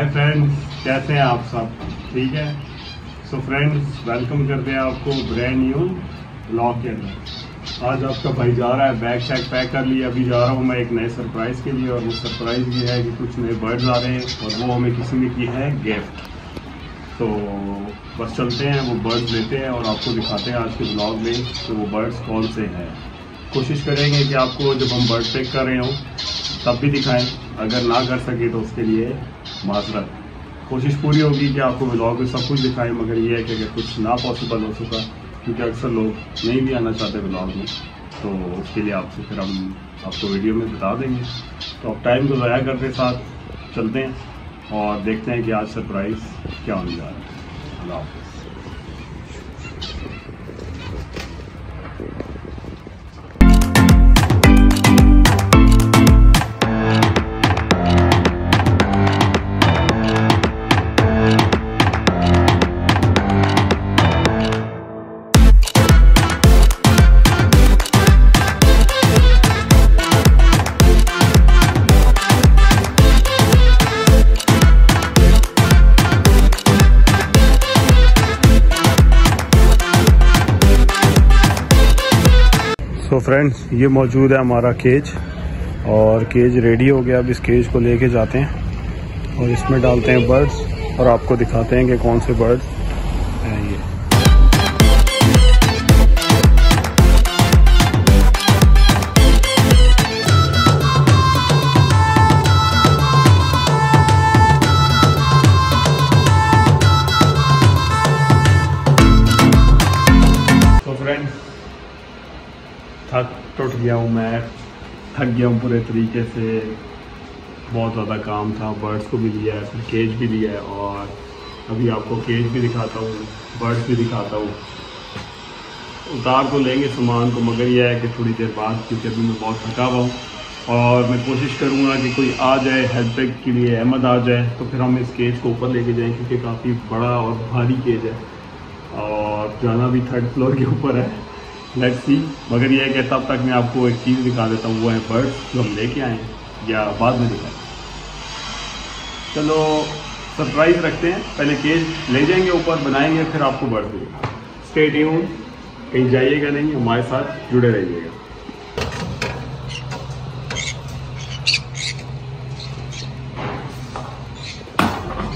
Hi friends कैसे हैं आप सब? ठीक है? सो फ्रेंड्स वेलकम करते हैं आपको ब्रांड न्यू ब्लॉग के अंदर। आज आपका भाई जा रहा है बैग शैग पैक कर लिया अभी जा रहा हूँ मैं एक नए सरप्राइज़ के लिए और वो सरप्राइज़ ये है कि कुछ नए बर्ड्स आ रहे हैं और वो हमें किसी ने की है गिफ्ट तो बस चलते हैं, वो बर्ड्स लेते हैं और आपको दिखाते हैं आज के ब्लॉग में तो वो बर्ड्स कौन से हैं। कोशिश करेंगे कि आपको जब हम बर्ड पैक कर रहे हों, तब भी दिखाएँ। अगर ना कर सके तो उसके लिए माजरत कोशिश पूरी होगी कि आपको ब्लॉग में सब कुछ दिखाएँ, मगर ये है कि अगर कुछ ना पॉसिबल हो सका क्योंकि अक्सर लोग नहीं भी आना चाहते ब्लॉग में तो उसके लिए आपसे फिर हम आपको वीडियो में बता देंगे। तो आप टाइम को ज़ाया करते साथ चलते हैं और देखते हैं कि आज सरप्राइज़ क्या होने जा रहा है। अल्लाह फ्रेंड्स ये मौजूद है हमारा केज और केज रेडी हो गया। अब इस केज को लेके जाते हैं और इसमें डालते हैं बर्ड्स और आपको दिखाते हैं कि कौन से बर्ड्स गया हूँ मैं। थक गया हूँ पूरे तरीके से। बहुत ज़्यादा काम था। बर्ड्स को भी लिया है, फिर केज भी लिया है और अभी आपको केज भी दिखाता हूँ बर्ड्स भी दिखाता हूँ। उतार तो लेंगे सामान को, मगर यह है कि थोड़ी देर बाद, क्योंकि अभी मैं बहुत थका हुआ हूँ। और मैं कोशिश करूँगा कि कोई आ जाए हेल्प के लिए अहमद आ जाए तो फिर हम इस केज को ऊपर लेके जाएँ, क्योंकि काफ़ी बड़ा और भारी केज है। और जाना भी थर्ड फ्लोर के ऊपर है। लेट्स सी मगर यह है कि तब तक मैं आपको एक चीज़ दिखा देता हूँ, वो है बर्ड्स जो हम लेके आए या बाद में दिखाए। चलो सरप्राइज़ रखते हैं। पहले केज ले जाएँगे ऊपर, बनाएँगे, फिर आपको बर्ड देगा स्टेट कहीं जाइएगा नहीं, हमारे साथ जुड़े रहिएगा।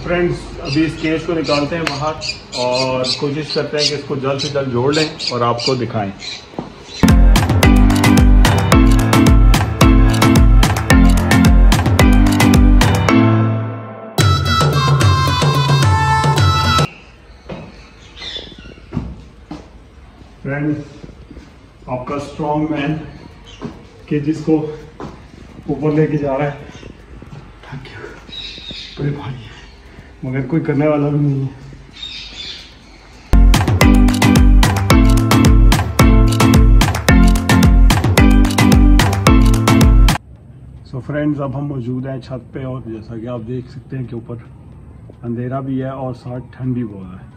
फ्रेंड्स अभी इस केस को निकालते हैं बाहर और कोशिश करते हैं कि इसको जल्द से जल्द जोड़ लें और आपको दिखाएँ। फ्रेंड्स आपका स्ट्रॉन्ग मैन कि जिसको ऊपर लेके जा रहा है। थैंक यू बड़े भारी है। मगर कोई करने वाला भी नहीं है। सो फ्रेंड्स अब हम मौजूद हैं छत पे और जैसा कि आप देख सकते हैं कि ऊपर अंधेरा भी है और साथ ठंड भी बहुत है।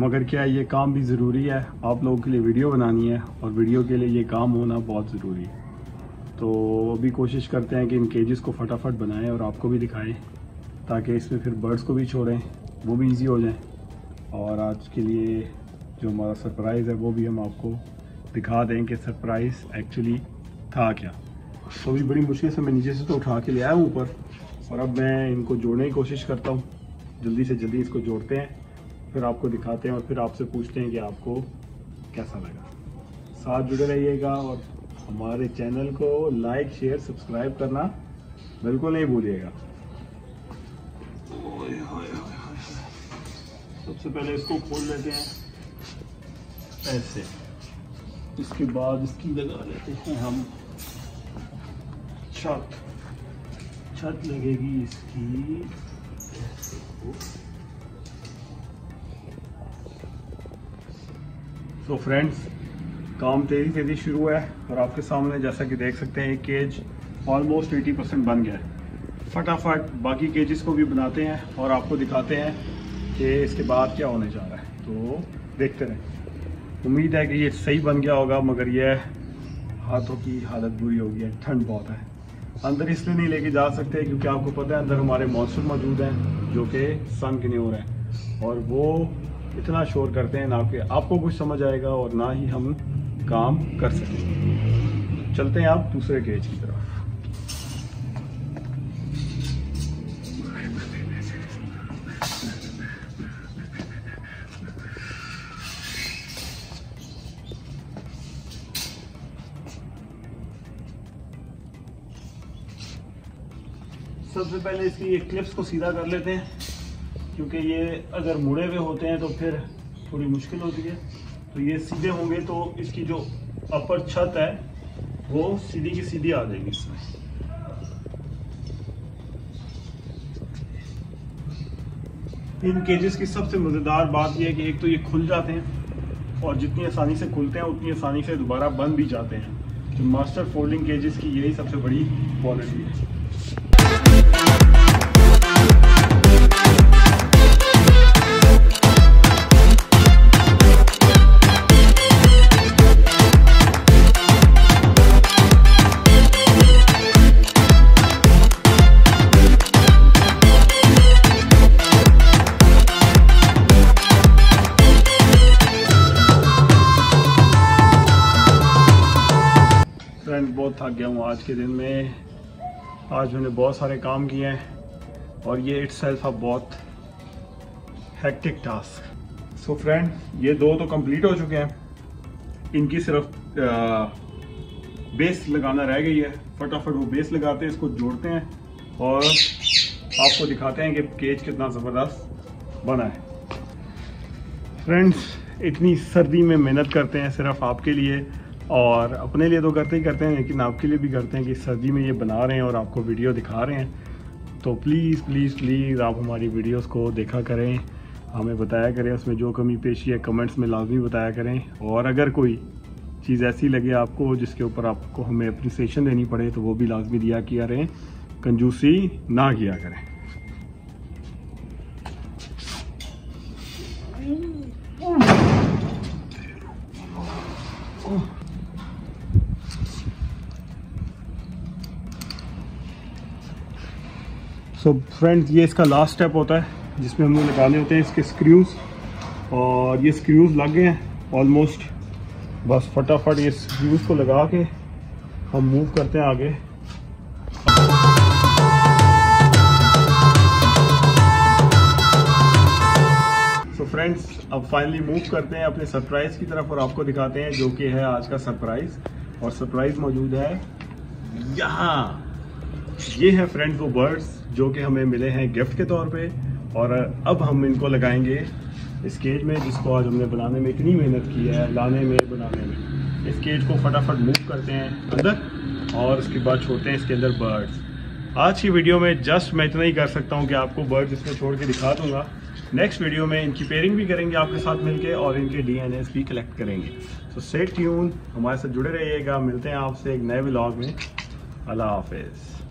मगर क्या ये काम भी ज़रूरी है? आप लोगों के लिए वीडियो बनानी है और वीडियो के लिए ये काम होना बहुत ज़रूरी है। तो अभी कोशिश करते हैं कि इन केजेस को फटाफट बनाएँ और आपको भी दिखाएँ। ताकि इसमें फिर बर्ड्स को भी छोड़ें, वो भी इजी हो जाएँ। और आज के लिए जो हमारा सरप्राइज़ है, वो भी हम आपको दिखा दें कि सरप्राइज़ एक्चुअली था क्या। तो भी बड़ी मुश्किल से मैं नीचे से तो उठा के ले आया हूँ ऊपर, और अब मैं इनको जोड़ने की कोशिश करता हूँ। जल्दी से जल्दी इसको जोड़ते हैं, फिर आपको दिखाते हैं और फिर आपसे पूछते हैं कि आपको कैसा लगा। साथ जुड़े रहिएगा और हमारे चैनल को लाइक शेयर सब्सक्राइब करना बिल्कुल नहीं भूलिएगा। सबसे पहले इसको खोल लेते हैं। ऐसे। इसके बाद इसकी लगा लेते हैं हम। छत। छत लगेगी इसकी। ऐसे तो फ्रेंड्स काम तेज़ी तेज़ी शुरू है और आपके सामने जैसा कि देख सकते हैं केज ऑलमोस्ट 80 परसेंट बन गया है। फटाफट बाकी केजेस को भी बनाते हैं और आपको दिखाते हैं कि इसके बाद क्या होने जा रहा है। तो देखते रहें। उम्मीद है कि ये सही बन गया होगा, मगर यह हाथों की हालत बुरी हो गई है ठंड बहुत है। अंदर इसलिए नहीं लेके जा सकते, क्योंकि आपको पता है अंदर हमारे मॉन्स्टर मौजूद हैं, जो कि सन के न्यूर हैं। और वो इतना शोर करते हैं ना कि आपको कुछ समझ आएगा और ना ही हम काम कर सकेंगे चलते हैं आप दूसरे केज की तरफ़। सबसे पहले इसकी ये क्लिप्स को सीधा कर लेते हैं, क्योंकि ये अगर मुड़े हुए होते हैं तो फिर थोड़ी मुश्किल होती है। तो ये सीधे होंगे तो इसकी जो अपर छत है, वो सीधी की सीधी आ जाएगी इसमें। इन केजेस की सबसे मज़ेदार बात यह है कि एक तो ये खुल जाते हैं, और जितनी आसानी से खुलते हैं, उतनी आसानी से दोबारा बंद भी जाते हैं। तो मास्टर फोल्डिंग केजेस की यही सबसे बड़ी क्वालिटी है। बहुत थक गया हूँ आज के दिन में। आज मैंने बहुत सारे काम किए हैं और ये इट्स सेल्फ अ बहुत हेक्टिक टास्क सो फ्रेंड ये दो तो कंप्लीट हो चुके हैं। इनकी सिर्फ़ आ, बेस लगाना रह गई है। फटाफट वो बेस लगाते हैं इसको जोड़ते हैं और आपको दिखाते हैं कि केज कितना ज़बरदस्त बना है। फ्रेंड्स इतनी सर्दी में मेहनत करते हैं सिर्फ़ आपके लिए। और अपने लिए तो करते ही करते हैं लेकिन आपके लिए भी करते हैं कि सर्दी में ये बना रहे हैं और आपको वीडियो दिखा रहे हैं। तो प्लीज़ प्लीज़ प्लीज़ आप हमारी वीडियोस को देखा करें हमें बताया करें उसमें जो कमी पेशी है कमेंट्स में लाजमी बताया करें। और अगर कोई चीज़ ऐसी लगे आपको जिसके ऊपर आपको हमें अप्रिसिएशन देनी पड़े तो वो भी लाजमी दिया किया रहें कंजूसी ना किया करें। सो so, फ्रेंड्स ये इसका लास्ट स्टेप होता है जिसमें हमने लगाने होते हैं इसके स्क्रूज और ये स्क्रूज लग गए हैं ऑलमोस्ट बस फटाफट ये स्क्रूज को लगा के हम मूव करते हैं आगे। फ्रेंड्स अब फाइनली मूव करते हैं अपने सरप्राइज़ की तरफ़ और आपको दिखाते हैं जो कि है आज का सरप्राइज़ और सरप्राइज़ मौजूद है यहाँ। ये है फ्रेंड्स वो बर्ड्स जो कि हमें मिले हैं गिफ्ट के तौर पे, और अब हम इनको लगाएँगे इस केज में, जिसको आज हमने बनाने में इतनी मेहनत की है, लाने में, बनाने में। इस केज को फटाफट मूव करते हैं अंदर, और उसके बाद छोड़ते हैं इसके अंदर बर्ड्स आज की वीडियो में जस्ट मैं इतना ही कर सकता हूँ कि आपको बर्ड्स इसमें छोड़ के दिखा दूँगा। नेक्स्ट वीडियो में इनकी पेयरिंग भी करेंगे आपके साथ मिलके, और इनके डीएनएस भी कलेक्ट करेंगे। सो सेट ट्यून हमारे साथ जुड़े रहिएगा। मिलते हैं आपसे एक नए ब्लॉग में। अल्लाह हाफिज़।